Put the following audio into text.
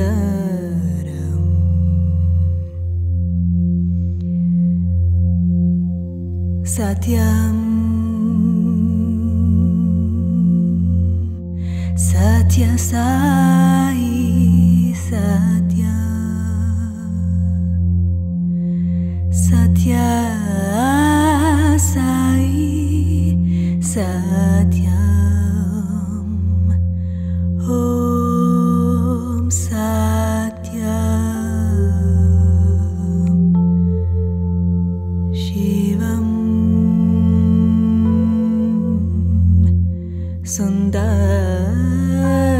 सुन्दरम् सत्यं सत्य साई सत्य सत्य साई सत्यम् சொந்தாய்